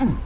Mm.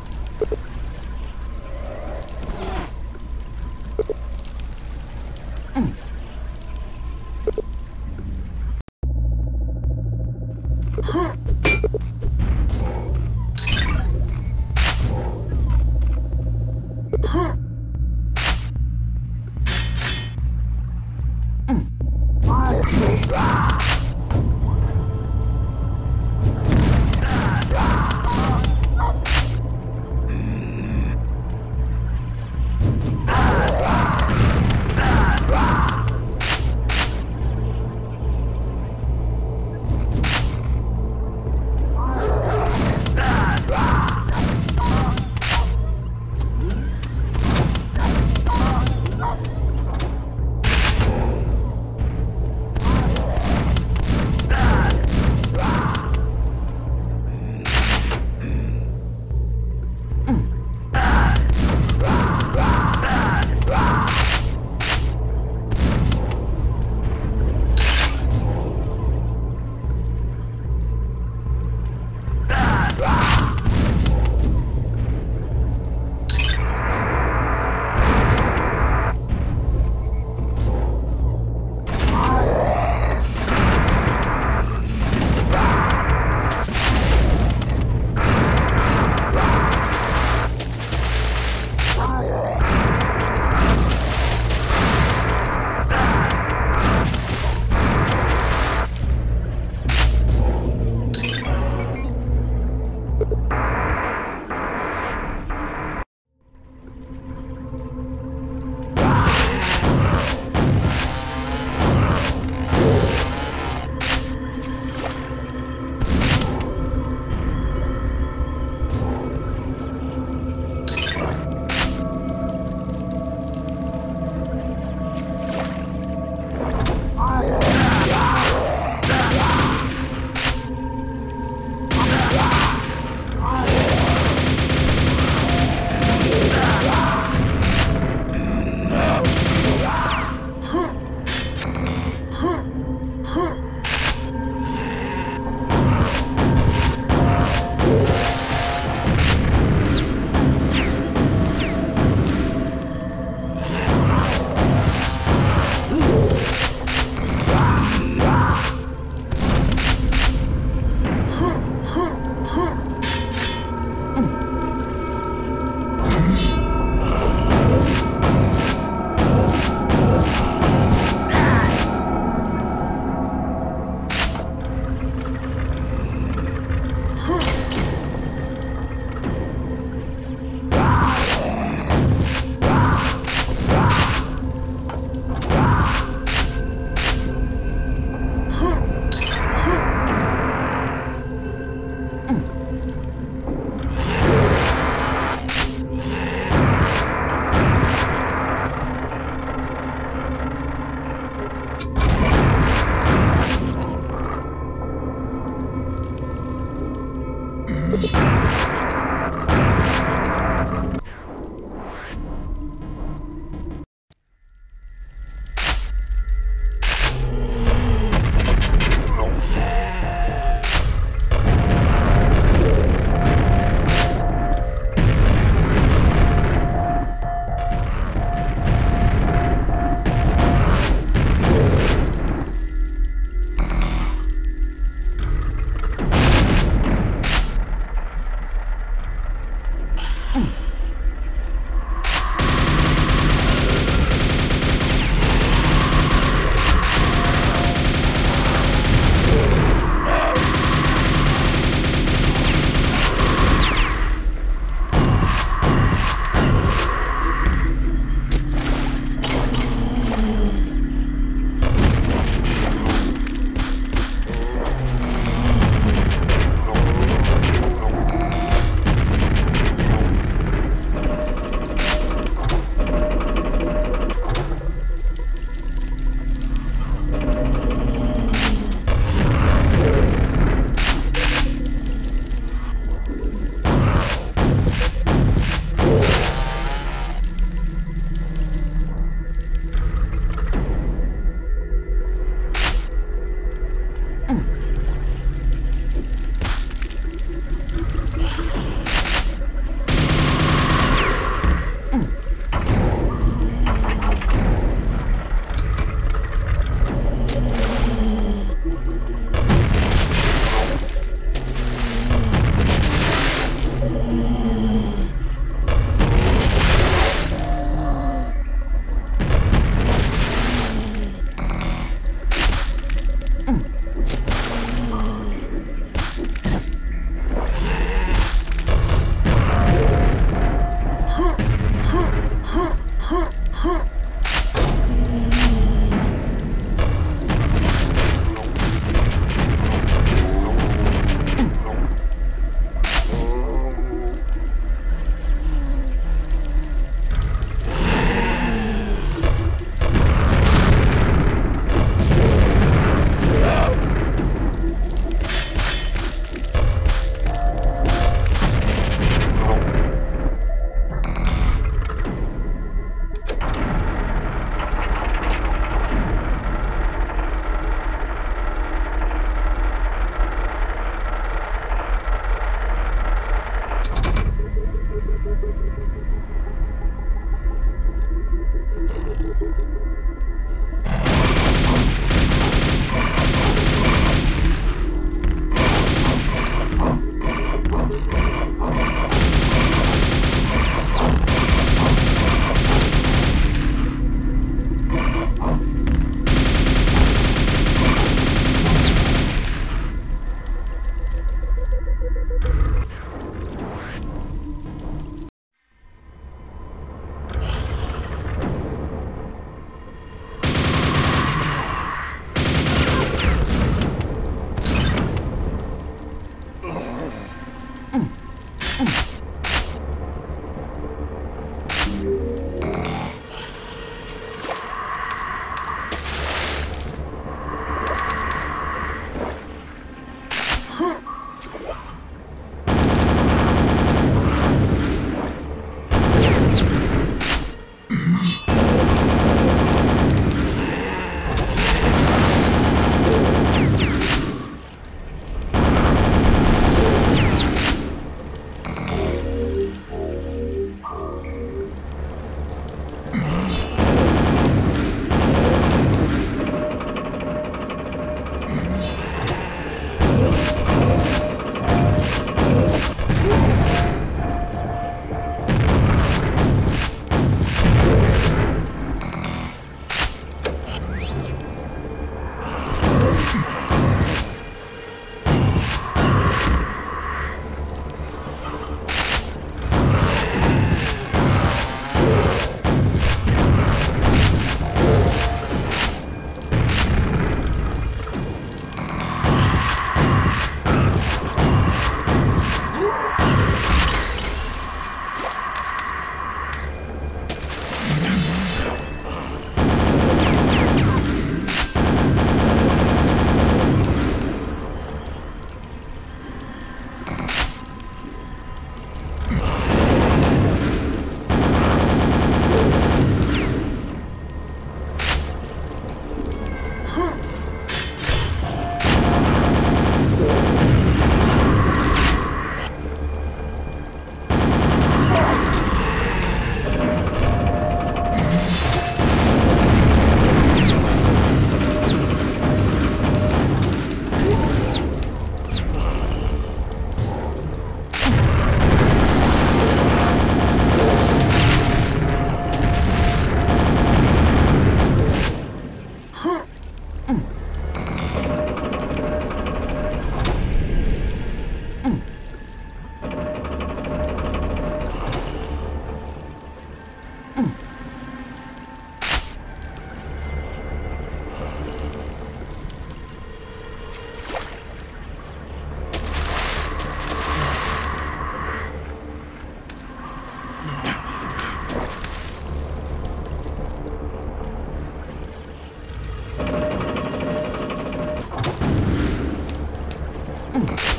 Mm-hmm.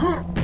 Hare